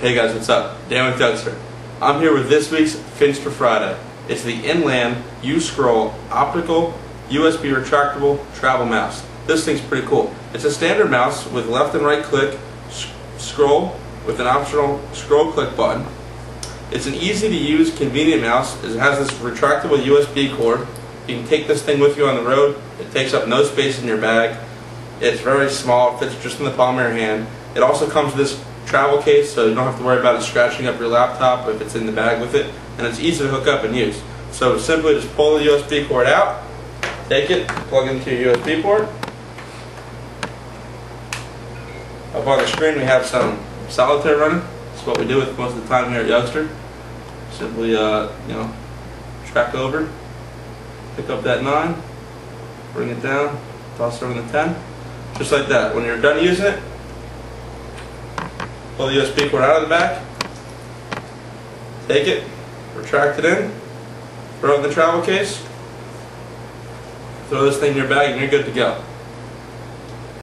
Hey guys, what's up? Dan with Yugster. I'm here with this week's Finster Friday. It's the Inland U-Scroll Optical USB Retractable Travel Mouse. This thing's pretty cool. It's a standard mouse with left and right click, s- scroll with an optional scroll click button. It's an easy to use, convenient mouse. It has this retractable USB cord. You can take this thing with you on the road. It takes up no space in your bag. It's very small, it fits just in the palm of your hand. It also comes with this travel case, so you don't have to worry about it scratching up your laptop if it's in the bag with it. And it's easy to hook up and use. So simply just pull the USB cord out, take it, plug into your USB port. Up on the screen we have some solitaire running. That's what we do with most of the time here at Yugster. Simply, uh, you know, track over, pick up that 9, bring it down, toss over the 10. Just like that. When you're done using it, pull the USB cord out of the back, take it, retract it in, throw it in the travel case, throw this thing in your bag, and you're good to go.